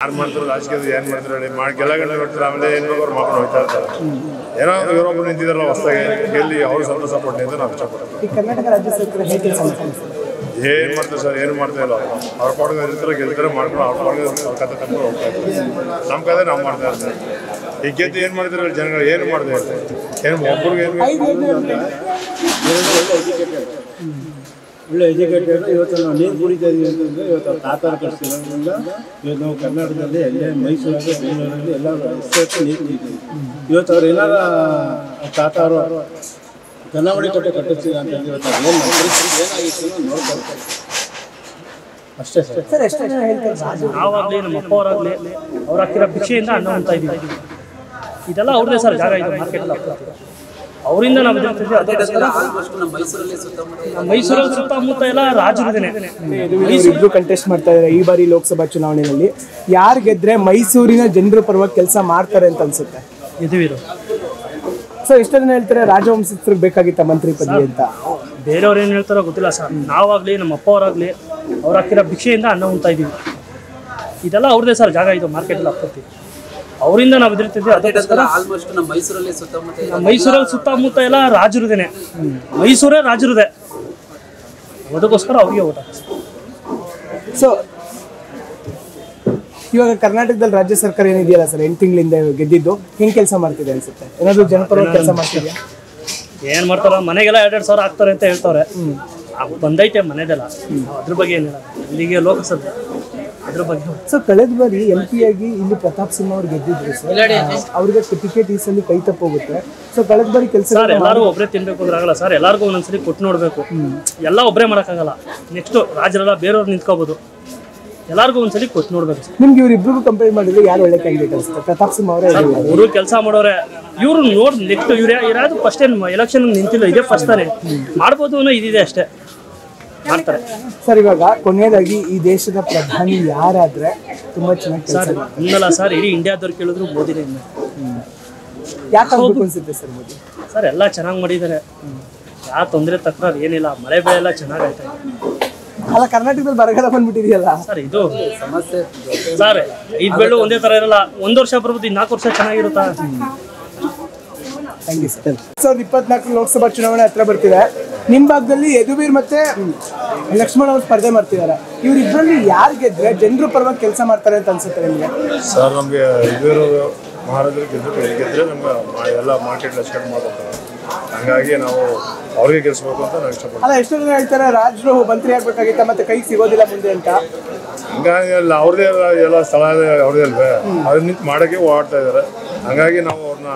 ಯಾರು ಮಾಡ್ತಾರೆ ರಾಜಕೀಯದ ಏನು ಮಾಡ್ತಾರೆ ಮಾಡಿ ಕೆಲ ಗಂಟೆ ಆಮೇಲೆ ಏನು ಬೇಕು ಅವ್ರು ಮಾಡ್ಕೊಂಡು ಹೋಗ್ತಾ ಇರ್ತಾರೆ. ಏನೋ ಇವರೊಬ್ಬರು ನಿಂತಿದ್ದಾರಲ್ಲ ಹೊಸದಾಗಿ. ಗೆಲ್ಲಿ ಅವ್ರು ಸ್ವಲ್ಪ ಸಪೋರ್ಟ್ ಅಂತ ನಾವು ಇಷ್ಟಪಡ್ತೀವಿ. ಏನು ಮಾಡ್ತಾರೆ ಸರ್? ಏನು ಮಾಡ್ತಾ ಇಲ್ಲ. ಅವ್ರು ಪಾಡ್ಗೆ ಇರ್ತಾರೆ ಗೆಲ್ತಾರೆ ಮಾಡ್ಕೊಂಡು ಅವ್ರ ಪಾಡ್ಗೆ ಕತೆ ತಗೊಂಡು ಹೋಗ್ತಾ ಇರ್ತಾರೆ ನಮ್ಮ ಕತೆ ನಾವು ಮಾಡ್ತಾ ಇರ್ತೀವಿ. ಈ ಗೆದ್ದು ಏನು ಮಾಡ್ತಾರೆ ಜನಗಳು ಏನು ಮಾಡ್ತಾ ಇರ್ತಾರೆ? ಏನು ಒಬ್ರಿಗೆ ಏನು ಒಳ್ಳೆ ಎಜುಕೇಟೆಡ್ ಇವತ್ತು ನಾವು ನೀರು ಕುಡಿತಾ ಇದೀವಿ ಅಂತಂದರೆ ಇವತ್ತು ಅವ್ರ ತಾತಾರ ಕಳಿಸಿರೋದ್ರಿಂದ ಇವತ್ತು ನಾವು ಕರ್ನಾಟಕದಲ್ಲಿ ಎಲ್ಲೇ ಮೈಸೂರಲ್ಲಿ ಬೆಂಗಳೂರಲ್ಲಿ ಎಲ್ಲ ಸೇರ್ತು ನೀರು ಕುಡಿತೀವಿ. ಇವತ್ತು ಅವ್ರು ಏನಾರ ತಾತಾರು ಕನ್ನಂಬಡಿ ಕಟ್ಟೆ ಕಟ್ಟಿಸ್ತೀರ ಅಂತಂದ್ರೆ ಇವತ್ತು ಅವ್ರು ಏನು ಪರಿಸ್ಥಿತಿ ಏನಾಗಿತ್ತು ನೋಡ್ಕೊಳ್ತಾರೆ. ಅಷ್ಟೇ ಸರ್ ರಾಜು ನಾವಾಗಲಿ ನಮ್ಮ ಅಪ್ಪವರಾಗಲಿ ಅವ್ರು ಹಾಕಿರೋ ಭಿಕ್ಷೆಯಿಂದ ಅನ್ನ ಅಂತ ಇದ್ದೀವಿ ಇದೆಲ್ಲ ಅವ್ರದೇ ಸರ್ ಜಾಗ ಇದೆ ಮಾರ್ಕೆಟಲ್ಲಿ ಅವರಿಂದ ನಾವು ಮೈಸೂರಲ್ಲಿ ಸುತ್ತಮುತ್ತ ಎಲ್ಲ ರಾಜರಿದ್ದೇನೆ ಇಬ್ರು ಕಂಟೆಸ್ಟ್ ಮಾಡ್ತಾ ಇದ್ದಾರೆ ಈ ಬಾರಿ ಲೋಕಸಭಾ ಚುನಾವಣೆಯಲ್ಲಿ ಯಾರು ಗೆದ್ರೆ ಮೈಸೂರಿನ ಜನರ ಪರವಾಗಿ ಕೆಲಸ ಮಾಡ್ತಾರೆ ಅಂತ ಅನ್ಸುತ್ತೆ? ಯದುವೀರು ಸೊ ಎಷ್ಟೋ ಜನ ಹೇಳ್ತಾರೆ ರಾಜವಂಶಸ್ಥರಿಗೆ ಬೇಕಾಗಿತ್ತ ಮಂತ್ರಿ ಪದವಿ ಅಂತ. ಬೇರೆಯವ್ರು ಏನು ಹೇಳ್ತಾರೋ ಗೊತ್ತಿಲ್ಲ ಸರ್. ನಾವಾಗಲಿ ನಮ್ಮ ಅಪ್ಪವರಾಗಲಿ ಅವ್ರ ಹಾಕಿರೋ ಭಿಕ್ಷೆಯಿಂದ ಅನ್ನ ಉಣ್ತಾ ಇದ್ದೀವಿ. ಇದೆಲ್ಲ ಅವ್ರದೇ ಸರ್ ಜಾಗ ಇದು ಮಾರ್ಕೆಟಲ್ಲಿ ಹಾಕ್ತಿವಿ ಅವರಿಂದ ನಾವು ಎದುರ್ತಿದ್ವಿ ಅದಕ್ಕೋಸ್ಕರ ಆಲ್ಮೋಸ್ಟ್ ನಮ್ಮ ಮೈಸೂರಲ್ಲಿ ಸುತ್ತಮುತ್ತ ಮೈಸೂರಲ್ಲಿ ಸುತ್ತಮುತ್ತ ಎಲ್ಲ ರಾಜರುದೇನೆ. ಮೈಸೂರೇ ರಾಜರುದೆ. ಅದಕ್ಕೋಸ್ಕರ ಅವ್ರಿಗೆ ಊಟ. ಸೊ ಇವಾಗ ಕರ್ನಾಟಕದಲ್ಲಿ ರಾಜ್ಯ ಸರ್ಕಾರ ಏನಿದೆಯಲ್ಲ ಸರ್ ಎಂಟು ತಿಂಗಳಿಂದ ಗೆದ್ದಿದ್ದು ಹೆಂಗ್ ಕೆಲಸ ಮಾಡ್ತಿದೆ ಅನ್ಸುತ್ತೆ? ಏನಾದ್ರು ಜನಪರ ಕೆಲಸ ಮಾಡ್ತಿದ್ಯಾ? ಏನ್ ಮಾಡ್ತಾರ ಮನೆಗೆಲ್ಲ ಎರಡೆರಡು ಸಾವಿರ ಆಗ್ತಾರೆ ಅಂತ ಹೇಳ್ತಾವ್ರೆ. ಆ ಬಂದೈತೆ ಮನೆದೆಲ್ಲ. ಅದ್ರ ಬಗ್ಗೆ ಏನಿಲ್ಲ. ಇಲ್ಲಿಗೆ ಲೋಕಸಭೆ. ಅದ್ರ ಬಗ್ಗೆ. ಸೊ ಕಳೆದ ಬಾರಿ ಎಂ ಪಿ ಆಗಿ ಇಲ್ಲಿ ಪ್ರತಾಪ್ ಸಿಂಹ ಅವ್ರು ಗೆದ್ದಿದ್ರು ಸರ್ ಅವ್ರಿಗೆ ಟಿಕೆಟ್ ಈ ಸಲ ಕೈ ತಪ್ಪೋಗುತ್ತೆ. ಸೊ ಕಳೆದ ಬಾರಿ ಕೆಲಸ ಸರ್ ಎಲ್ಲರೂ ಒಬ್ಬರೇ ತಿನ್ಬೇಕು ಅಂದ್ರೆ ಆಗಲ್ಲ ಸರ್ ಎಲ್ಲರಿಗೂ ಒಂದೊಂದ್ಸರಿ ಕೊಟ್ಟು ನೋಡ್ಬೇಕು. ಎಲ್ಲ ಒಬ್ಬರೇ ಮಾಡೋಕ್ಕಾಗಲ್ಲ. ನೆಕ್ಸ್ಟ್ ರಾಜರೆಲ್ಲ ಬೇರೆಯವ್ರು ನಿಂತ್ಕೋಬೋದು. ಎಲ್ಲರಿಗೂ ಒಂದ್ಸರಿ ಕೊಟ್ಟು ನೋಡ್ಬೇಕು ನಿಮ್ಗೆ ನಿಮ್ಗೆ ಇವ್ರಿಬ್ರಿಗೂ ಕಂಪೇರ್ ಮಾಡಿದ್ರೆ ಯಾರು ಒಳ್ಳೆ ಕ್ಯಾಂಡಿಡೇಟ್ ಅನ್ಸುತ್ತೆ? ಪ್ರತಾಪ್ ಸಿಂಹ ಅವರೇ ಅವರು ಕೆಲಸ ಮಾಡೋರೆ. ಇವ್ರು ನೋಡ್ ನೆಕ್ಸ್ಟ್ ಇವ್ರು ಯಾರಾದ್ರೂ ಫಸ್ಟ್ ಟೈಮ್ ಎಲೆಕ್ಷನ್ ನಿಂತಿಲ್ಲ. ಇದೇ ಫಸ್ಟ್ ತಾನೆ. ಮಾಡ್ಬೋದು ಅನ್ನೋ ಇದಿದೆ ಅಷ್ಟೇ. ಮಾಡ್ತಾರೆ. ಸರ್ ಇವಾಗ ಕೊನೆಯದಾಗಿ ಈ ದೇಶದ ಪ್ರಧಾನಿ ಯಾರಾದ್ರೆ ತುಂಬಾ ಚೆನ್ನಾಗಿ ಸರ್ ಇನ್ನಲ್ಲ ಸರ್ ಇಡೀ ಇಂಡಿಯಾದವ್ರು ಕೇಳಿದ್ರು ಮೋದಿನೇ ಯಾಕೆ ಅನ್ಸುತ್ತೆ ಸರ್ ಮೋದಿ? ಸರ್ ಎಲ್ಲ ಚೆನ್ನಾಗಿ ಮಾಡಿದ್ದಾರೆ. ಯಾವ ತೊಂದರೆ ತಕರಾರು ಏನಿಲ್ಲ ಮಳೆ ಬೆಳೆ ಎಲ್ಲ ಚೆನ್ನಾಗಿ ಆಯ್ತಾ ಇದೆ. ಅಲ್ಲ ಕರ್ನಾಟಕದಲ್ಲಿ ಬರಗಾಲ ಬಂದ್ಬಿಟ್ಟಿದೆಯಲ್ಲ? ಸರ್ ಇದು ಸಮಸ್ಯೆ ಸರ್ ಇದು ಬೆಳ್ಳು ಒಂದೇ ತರ ಇರಲ್ಲ ಒಂದ್ ವರ್ಷ ಬರ್ಬೋದು ನಾಲ್ಕು ವರ್ಷ ಚೆನ್ನಾಗಿರುತ್ತಾ? Thank you sir. ಸಾವಿರದ ಇಪ್ಪತ್ನಾಲ್ಕು ಲೋಕಸಭಾ ಚುನಾವಣೆ ಹತ್ರ ಬರ್ತಿದೆ. ನಿಮ್ಮ ಭಾಗದಲ್ಲಿ ಯದುವೀರ್ ಮತ್ತೆ ಲಕ್ಷ್ಮಣ್ ಅವರು ಸ್ಪರ್ಧೆ ಮಾಡ್ತಿದ್ದಾರೆ ಇವರಿಬ್ಬರಲ್ಲಿ ಯಾರು ಗೆದ್ರೆ ಜನರ ಪರವಾಗಿ ಕೆಲಸ ಮಾಡ್ತಾರೆ ಅಂತ ಅನ್ಸುತ್ತೆ ನಿಮಗೆ? ಸರ್ ನಮಗೆ ಯದುವೀರ್ ಮಹಾರಾಜರು ಗೆದ್ದರು ಗೆದ್ದರೆ ನಮ್ಗೆ ಎಲ್ಲ ಮಾರ್ಕೆಟ್ ಸ್ಟಾರ್ಟ್ ಮಾಡ್ತಾರೆ ಹಂಗಾಗಿ ನಾವು ಅವ್ರಿಗೆ ಗೆಲ್ಸ್ಬೇಕು ಅಂತ ನಾವು ಇಷ್ಟಪಡ್ತೀವಿ. ಅಲ್ಲ ಎಷ್ಟೋ ಜನ ಹೇಳ್ತಾರೆ ರಾಜರು ಮಂತ್ರಿ ಆಗ್ಬೇಕಾಗಿತ್ತ ಮತ್ತೆ ಕೈ ಸಿಗೋದಿಲ್ಲ ಮುಂದೆ ಅಂತ? ಹಂಗಾಗಿ ಎಲ್ಲ ಅವ್ರದೇ ಎಲ್ಲ ಎಲ್ಲ ಸ್ಥಳ ಅವ್ರದೇ ಅಲ್ವೇ? ಅವ್ರು ನಿಂತು ಮಾಡೋಕ್ಕೆ ಓಡಾಡ್ತಾ ಇದ್ದಾರೆ ಹಂಗಾಗಿ ನಾವು ಅವ್ರನ್ನ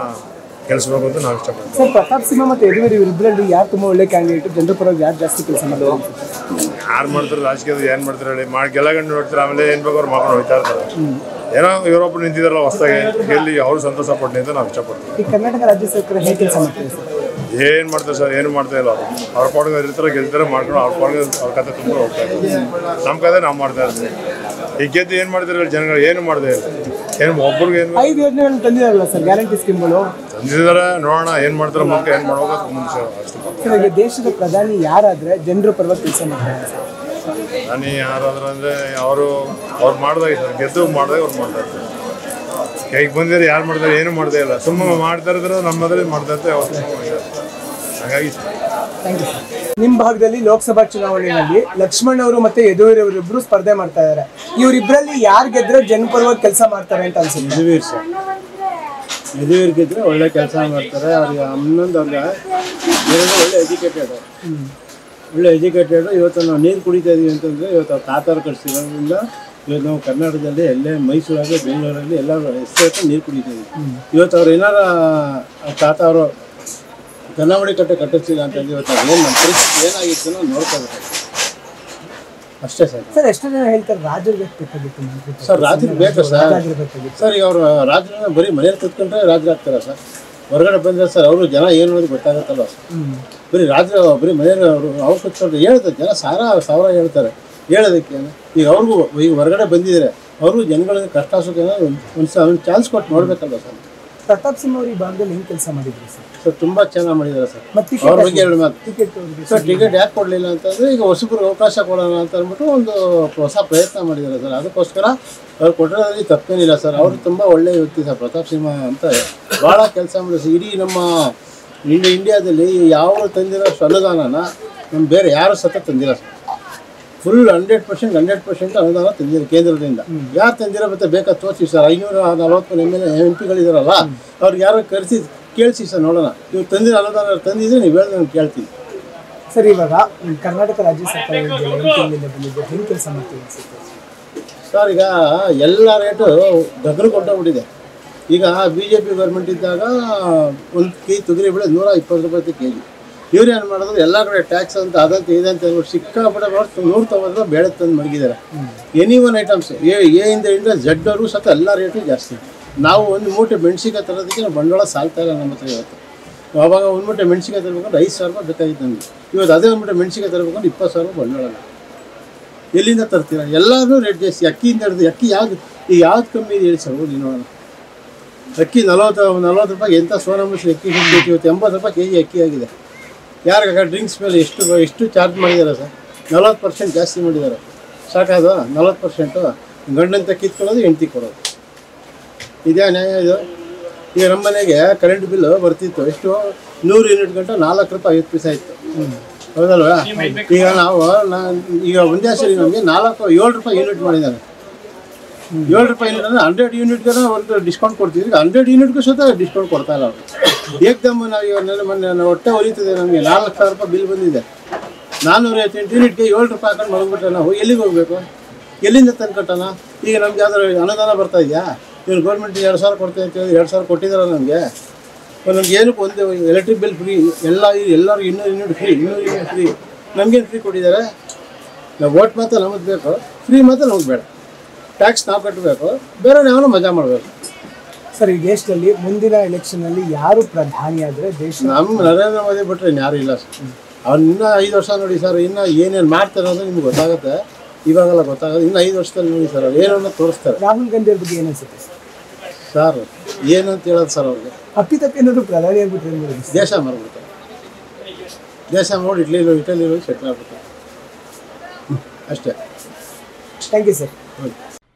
ಗೆಲ್ಸ್ಬೇಕು ಅಂತ ನಾವು ಇಷ್ಟಪಡ್ತೀವಿ. ಸರ್ ಪ್ರತಾಪ್ ಸಿಂಹ ಮತ್ತೆ ಯದುವೀರ್ ಯಾರು ತುಂಬ ಒಳ್ಳೆ ಕ್ಯಾಂಡಿಡೇಟ್ ಜನರ ಪರವಾಗಿ ಯಾರು ಜಾಸ್ತಿ ಕೆಲಸ ಮಾಡೋದು ಯಾರು ಮಾಡ್ತಾರೆ ರಾಜಕೀಯದ ಏನು ಮಾಡ್ತಾರೆ ಹೇಳಿ. ಮಾಡಿ ಗೆಲ್ಲಗಂಡು ನೋಡ್ತಾರೆ ಆಮೇಲೆ ಏನು ಬೇಕು ಅವ್ರು ಮಾಡ್ಕೊಂಡು ಹೋಗ್ತಾ ಇರ್ತಾರೆ. ಏನೋ ಯುರೋಪ್ ನಿಂತಿದ್ದಾರಲ್ಲ ಹೊಸದಾಗಿ ಎಲ್ಲಿ ಅವರು ಸಂತೋಷ ಪಡ್ಲಿ ಅಂತ ನಾವು ಇಷ್ಟಪಡ್ತೀವಿ. ಈ ಕರ್ನಾಟಕ ರಾಜ್ಯ ಸರ್ಕಾರ ಹೇಗೆ ಕೆಲಸ ಮಾಡ್ತಾರೆ ಸರ್ ಏನು ಮಾಡ್ತಾರೆ ಸರ್ ಏನು ಮಾಡ್ತಾ ಇಲ್ಲ ಅವರು. ಅವ್ರ ಪಾಡ್ಗೆ ಇರ್ತಾರೆ ಗೆಲ್ತಾರೆ ಮಾಡ್ಕೊಂಡು ಅವ್ರ ಪಾಡ್ಗೆ ಅವ್ರ ಕತೆ ತುಂಬ ಹೋಗ್ತಾ ಇದ್ದಾರೆ. ನಮ್ಮ ಕತೆ ನಾವು ಮಾಡ್ತಾ ಇರ್ತೀವಿ ಈ ಗೆದ್ದು ಏನು ಮಾಡ್ತಾರೆ ಜನಗಳು ಏನು ಮಾಡ್ತಾ ಇಲ್ಲ. ಏನು ಒಬ್ರಿಗೆ ಏನು ಐದು ಯೋಜನೆಗಳು ತಂದಿದಾರಲ್ಲ ಸರ್ ಗ್ಯಾರಂಟಿ ಸ್ಕೀಮ್ಗಳು ತಂದಿದ್ದಾರೆ ನೋಡೋಣ ಏನು ಮಾಡ್ತಾರೆ ಮುಂದೆ ಏನು ಮಾಡೋದು ಮುಂದೆ ಈಗ ದೇಶದ ಪ್ರಧಾನಿ ಯಾರಾದ್ರೆ ಜನರ ಪರವಾಗಿ ಕೆಲಸ ಮಾಡ್ತಾರೆ? ಸರ್ ನಾನು ಯಾರಾದ್ರೂ ಅಂದರೆ ಅವರು ಅವ್ರು ಮಾಡಿದಾಗ ಸರ್ ಗೆದ್ದು ಮಾಡಿದಾಗ ಅವ್ರು ಮಾಡ್ತಾ ಇರ್ತಾರೆ ಹೇಗೆ ಬಂದಿದ್ರೆ ಯಾರು ಮಾಡ್ತಾರೆ ಏನು ಮಾಡ್ತಾ ಇಲ್ಲ. ಸುಮ್ಮನೆ ಮಾಡ್ತಾ ಇದ್ರೆ ನಮ್ಮ ಅದ್ರಲ್ಲಿ ಮಾಡ್ತಾ ಇರ್ತಾರೆ ಅವ್ರು. ಹಾಗಾಗಿ ಥ್ಯಾಂಕ್ ಯು ಸರ್ ನಿಮ್ಮ ಭಾಗದಲ್ಲಿ ಲೋಕಸಭಾ ಚುನಾವಣೆಯಲ್ಲಿ ಲಕ್ಷ್ಮಣ್ ಅವರು ಮತ್ತೆ ಯದುವೀರ್ ಅವರಿಬ್ರು ಸ್ಪರ್ಧೆ ಮಾಡ್ತಾ ಇದ್ದಾರೆ. ಇವರಿಬ್ಬರಲ್ಲಿ ಯಾರು ಗೆದ್ರೆ ಜನಪರವಾಗಿ ಕೆಲಸ ಮಾಡ್ತಾರೆ ಅಂತ ಅನ್ಸುತ್ತೆ? ಯದುವೀರ್ ಸರ್. ಯದುವೀರ್ ಗೆದ್ರೆ ಒಳ್ಳೆ ಕೆಲಸ ಮಾಡ್ತಾರೆ. ಅವ್ರಿಗೆ ಹನ್ನೊಂದು ಅವ್ರಿಗೆ ಒಳ್ಳೆ ಎಜುಕೇಟೆಡ್ ಒಳ್ಳೆ ಎಜುಕೇಟೆಡ್ ಇವತ್ತು ನಾವು ನೀರು ಕುಡಿತಾ ಇದೀವಿ ಅಂತಂದರೆ ಇವತ್ತು ಅವ್ರು ತಾತಾರ ಕಟ್ಸಿರೋದ್ರಿಂದ ಇವತ್ತು ನಾವು ಕರ್ನಾಟಕದಲ್ಲಿ ಎಲ್ಲೇ ಮೈಸೂರಾಗಲಿ ಬೆಂಗಳೂರಲ್ಲಿ ಎಲ್ಲ ಎಷ್ಟು ನೀರು ಕುಡಿತಾ ಇದೀವಿ. ಇವತ್ತು ಅವ್ರು ಏನಾರ, ಅವರು ಕನ್ನಂಬಡಿ ಕಟ್ಟೆ ಕಟ್ಟಿಸಿಲ್ಲ ಅಂತಂದ್ರೆ ಇವತ್ತು ಏನು ನಮ್ಮ ಪರಿಸ್ಥಿತಿ ಏನಾಗಿತ್ತು ನೋಡ್ಕೋಬೇಕು. ಅಷ್ಟೇ ಸರ್. ಸರ್ ಎಷ್ಟೋ ಜನ ಹೇಳ್ತಾರೆ ರಾಜರು ಬೇಕಾಗಿತ್ತು ಮಂತ್ರಿ ಸರ್ ರಾತ್ರಿ ಬೇಕು ಸರ್? ಸರ್ ಈಗ ಅವರು ರಾಜ್ರ ಬರೀ ಮನೇಲಿ ಕೂತ್ಕೊಂಡ್ರೆ ರಾಜ್ರ ಆಗ್ತಾರ ಸರ್? ಹೊರಗಡೆ ಬಂದ್ರೆ ಸರ್ ಅವರು ಜನ ಏನು ಅನ್ನೋದು ಗೊತ್ತಾಗುತ್ತಲ್ಲ ಸರ್? ಬರೀ ರಾಜ್ರ ಬರೀ ಮನೆಯಲ್ಲಿ ಅವರು ಅವ್ರು ಕೂತ್ಕೊಂಡ್ರೆ ಹೇಳ್ತಾರೆ ಜನ ಸಾವಿರ ಸಾವಿರ ಹೇಳ್ತಾರೆ. ಹೇಳೋದಕ್ಕೆ ಈಗ ಅವ್ರಿಗೂ ಈಗ ಹೊರಗಡೆ ಬಂದಿದ್ದಾರೆ ಅವ್ರಿಗೂ ಜನಗಳಿಗೆ ಕಷ್ಟ ಸುಖ ಒಂದು ಒಂದು ಚಾನ್ಸ್ ಕೊಟ್ಟು ನೋಡ್ಬೇಕಲ್ವ ಸರ್? ಪ್ರತಾಪ್ ಸಿಂಹ ಅವರು ಈ ಭಾಗದಲ್ಲಿ ಹೆಂಗ್ ಕೆಲಸ ಮಾಡಿದ್ರು ಸರ್? ಸರ್ ತುಂಬಾ ಚೆನ್ನಾಗಿ ಮಾಡಿದ್ದಾರೆ ಸರ್. ಮತ್ತೆ ಅವ್ರ ಬಗ್ಗೆ ಎರಡು ಮಾತು ಟಿಕೆಟ್ ಸರ್ ಟಿಕೆಟ್ ಯಾಕೆ ಕೊಡಲಿಲ್ಲ ಅಂತಂದರೆ ಈಗ ಹೊಸಬ್ರಿಗೆ ಅವಕಾಶ ಕೊಡೋಣ ಅಂತ ಅಂದ್ಬಿಟ್ಟು ಒಂದು ಹೊಸ ಪ್ರಯತ್ನ ಮಾಡಿದ್ದಾರೆ ಸರ್. ಅದಕ್ಕೋಸ್ಕರ ಅವ್ರು ಕೊಟ್ಟಿರೋದ್ರಲ್ಲಿ ತಪ್ಪೇನಿಲ್ಲ ಸರ್. ಅವರು ತುಂಬ ಒಳ್ಳೆಯ ವ್ಯಕ್ತಿ ಸರ್ ಪ್ರತಾಪ್ ಸಿಂಹ ಅಂತ. ಭಾಳ ಕೆಲಸ ಮಾಡಿದ್ರು ಸರ್. ಇಡೀ ನಮ್ಮ ಇಂಡಿಯಾ ಇಂಡಿಯಾದಲ್ಲಿ ಯಾವ ತಂದಿರೋ ಅನುದಾನನ ನಮ್ಮ ಬೇರೆ ಯಾರು ಸತ ತಂದಿಲ್ಲ sir. Full hundred percent hundred percent ಅನುದಾನ ತಂದಿದ್ದಾರೆ ಕೇಂದ್ರದಿಂದ. ಯಾರು ತಂದಿರೋ ಮತ್ತೆ ಬೇಕಾದ ತೋರಿಸಿ ಸರ್. ಐನೂರ ನಲವತ್ತು ಎಂ ಎಲ್ ಎಂ ಪಿಗಳಿದಾರಲ್ಲ ಅವ್ರಿಗೆ ಯಾರು ಕರೆಸಿ ಕೇಳಿಸಿ ಸರ್ ನೋಡೋಣ. ನೀವು ತಂದಿರೋ ಅನುದಾನ ತಂದಿದ್ರೆ ನೀವು ಹೇಳಿದ್ರೆ ನಾನು ಕೇಳ್ತೀನಿ. ಸರ್ ಇವಾಗ ಕರ್ನಾಟಕ ರಾಜ್ಯ ಸರ್ಕಾರ ಕೆಲಸ ಮಾಡ್ತೀವಿ ಸರ್? ಈಗ ಎಲ್ಲ ರೇಟು ಗಗನ ಕೊಟ್ಟೋಗ್ಬಿಟ್ಟಿದೆ ಈಗ ಬಿ ಜೆ ಪಿ ಗೌರ್ಮೆಂಟ್ ಇದ್ದಾಗ ಒಂದು ಕೆ ಜಿ ತೊಗರಿ ಬೆಳೆ ನೂರ ಇಪ್ಪತ್ತು ರೂಪಾಯಿ ಕೆ ಜಿ ಇವ್ರು ಏನು ಮಾಡಿದ್ರು? ಎಲ್ಲ ಕಡೆ ಟ್ಯಾಕ್ಸ್ ಅಂತ, ಅದಂತ, ಇದಂತ ಹೇಳ್ಬಿಟ್ಟು ಸಿಕ್ಕಾಪಟ್ಟೆ ಮಾಡಿ ನೂರು ತೊಗೊಂಡ್ರೆ ಬೇಳೆ ತಂದು ಮಡಗಿದ್ದಾರೆ. Any one items A A ಇಂದ ಇಂದ ಜಡ್ ಅವ್ರಿಗೂ ಸತ ಎಲ್ಲ ರೇಟು ಜಾಸ್ತಿ. ನಾವು ಒಂದು ಮೂಟೆ ಮೆಣಸಿಕಾಯಿ ತರೋದಕ್ಕೆ ನಾವು ಬಂಡವಾಳ ಸಾಲ್ತಾ ಇಲ್ಲ ನಮ್ಮ ಹತ್ರ ಇವತ್ತು. ಅವಾಗ ಒಂದು ಮೂಟೆ ಮೆಣಸಿಕಾಯಿ ತರಬೇಕಂದ್ರೆ ಐದು ಸಾವಿರ ರೂಪಾಯಿ ಬೇಕಾಗಿತ್ತು ನಮಗೆ. ಇವತ್ತು ಅದೇ ಒಂದು ಮೂಟೆ ಮೆಣಸಿಕಾಯಿ ತರಬೇಕಂದ್ರೆ ಇಪ್ಪತ್ತು ಸಾವಿರ ರೂಪಾಯಿ ಬಂಡವಾಳ. ಎಲ್ಲಿಂದ ತರ್ತೀರ? ಎಲ್ಲರೂ ರೇಟ್ ಜಾಸ್ತಿ. ಅಕ್ಕಿಯಿಂದ ಹಿಡಿದು, ಅಕ್ಕಿ ಯಾವ್ದು ಈಗ ಯಾವ್ದು ಕಮ್ಮಿ ಇದೆ ಹೇಳಿ ಸರ್, ಹೋಗಿ ನೋಡೋಣ. ಅಕ್ಕಿ ನಲವತ್ತು ನಲವತ್ತು ರೂಪಾಯಿ ಎಂಥ ಸೋನಾ ಅಕ್ಕಿ ಸಿಗ್ತೈತಿ ಇವತ್ತು ಎಂಬತ್ತು ರೂಪಾಯಿ ಕೆ ಜಿ ಅಕ್ಕಿ ಆಗಿದೆ. ಯಾರಿಗಾಗ ಡ್ರಿಂಕ್ಸ್ ಮೇಲೆ ಎಷ್ಟು ಎಷ್ಟು ಚಾರ್ಜ್ ಮಾಡಿದ್ದಾರೆ ಸರ್? ನಲವತ್ತು ಪರ್ಸೆಂಟ್ ಜಾಸ್ತಿ ಮಾಡಿದ್ದಾರೆ ಸಾಕಾದ ನಲವತ್ತು ಪರ್ಸೆಂಟು ಗಂಡಂತ ಕಿತ್ಕೊಳ್ಳೋದು, ಹೆಂಡ್ತಿ ಕೊಡೋದು. ಇದೇ ನ್ಯಾಯ ಇದು? ಈಗ ನಮ್ಮ ಮನೆಗೆ ಕರೆಂಟ್ ಬಿಲ್ ಬರ್ತಿತ್ತು. ಎಷ್ಟು? ನೂರು ಯೂನಿಟ್ ಗಂಟೆ ನಾಲ್ಕು ರೂಪಾಯಿ ಐವತ್ತು ಪೈಸೆ ಇತ್ತು ಹೌದಲ್ವಾ? ಈಗ ನಾವು ನಾ- ಈಗ ಒಂದೇ ಸರಿ ನಮಗೆ ನಾಲ್ಕು, ಏಳು ರೂಪಾಯಿ ಯೂನಿಟ್ ಮಾಡಿದ್ದಾರೆ. ಏಳು ರೂಪಾಯಿ ಇಲ್ಲ ಅಂದರೆ ಹಂಡ್ರೆಡ್ ಯೂನಿಟ್ಗೆ ಒಂದು ಡಿಸ್ಕೌಂಟ್ ಕೊಡ್ತಿದ್ರೆ ಈಗ ಹಂಡ್ರೆಡ್ ಯೂನಿಟ್ಗೂ ಸಹ ಡಿಸ್ಕೌಂಟ್ ಕೊಡ್ತಾ ಇಲ್ಲ ಅವರು. ಏಕ್ದಮ್ ನಾವು ಮೊನ್ನೆ ಹೊಟ್ಟೆ ಹೊಲಿತಿದೆ ನಮಗೆ. ನಾಲ್ಕು ಸಾವಿರ ರೂಪಾಯಿ ಬಿಲ್ ಬಂದಿದೆ. ನಾನ್ನೂರ ಐವತ್ತೆಂಟು ಯೂನಿಟ್ಗೆ ಏಳು ರೂಪಾಯಿ ಹಾಕೊಂಡು ಮಲಗ್ಬಿಟ್ರೆ ನಾವು ಎಲ್ಲಿಗೆ ಹೋಗ್ಬೇಕು? ಎಲ್ಲಿಂದ ತಂದು ಕಟ್ಟೋಣ? ಈಗ ನಮ್ಗೆ ಯಾವ್ದಾರು ಅನುದಾನ ಬರ್ತಾ ಇದೆಯಾ? ಇವ್ರು ಗೌರ್ಮೆಂಟ್ ಎರಡು ಸಾವಿರ ಕೊಡ್ತೇವೆ ಅಂತ ಹೇಳಿ ಎರಡು ಸಾವಿರ ಕೊಟ್ಟಿದ್ದಾರೆ ನಮಗೆ. ನಮ್ಗೆ ಏನಕ್ಕೆ ಒಂದು ಎಲೆಕ್ಟ್ರಿಕ್ ಬಿಲ್ ಫ್ರೀ ಎಲ್ಲ ಎಲ್ಲರಿಗೂ ಇನ್ನೂರು ಯೂನಿಟ್ ಫ್ರೀ ಇನ್ನೂರು ಯೂನಿಟ್ ಫ್ರೀ ನಮಗೇನು ಫ್ರೀ ಕೊಟ್ಟಿದ್ದಾರೆ? ನಾವು ಓಟ್ ಮಾತ್ರ ನಮಗೆ ಬೇಕು. ಫ್ರೀ ಮಾತ್ರ ನಮಗೆ ಬೇಡ. ಟ್ಯಾಕ್ಸ್ ನಾವು ಕಟ್ಟಬೇಕು ಬೇರೆ ನಾವು ಮಜಾ ಮಾಡಬೇಕು. ಸರ್ ಈ ದೇಶದಲ್ಲಿ ಮುಂದಿನ ಎಲೆಕ್ಷನ್ ಅಲ್ಲಿ ಯಾರು ಪ್ರಧಾನಿ ಆದ್ರೆ ದೇಶ ನಮ್ಮ ನರೇಂದ್ರ ಮೋದಿ ಬಿಟ್ಟರೆ ಯಾರು ಇಲ್ಲ ಸರ್. ಅವ್ನು ಇನ್ನೂ ಐದು ವರ್ಷ ನೋಡಿ ಸರ್ ಇನ್ನೂ ಏನೇನು ಮಾಡ್ತಾರೆ ಅನ್ನೋದು ನಿಮ್ಗೆ ಗೊತ್ತಾಗುತ್ತೆ. ಇವಾಗೆಲ್ಲ ಗೊತ್ತಾಗುತ್ತೆ ಇನ್ನು ಐದು ವರ್ಷದಲ್ಲಿ ನೋಡಿ ಸರ್ ಅವ್ರು ಏನನ್ನ ತೋರಿಸ್ತಾರೆ. ರಾಹುಲ್ ಗಾಂಧಿ ಅವ್ರ ಬಗ್ಗೆ ಏನಿಸುತ್ತೆ ಅನ್ಸುತ್ತೆ ಸರ್? ಏನಂತ ಹೇಳೋದು ಸರ್ ಅವ್ರಿಗೆ? ಅಪ್ಪಿತಪ್ಪಿ ಏನಾದರೂ ಪ್ರಧಾನಿ ಆಗ್ಬಿಟ್ರೆ? ದೇಶ ಮಾಡ್ಬಿಡ್ತಾರೆ. ದೇಶ ನೋಡಿ ಇಟ್ಲಿರೋ ಇಟಲಿ ಸೆಟ್ಲ್ ಆಗ್ಬಿಡ್ತಾರೆ. ಅಷ್ಟೇ. Thank you sir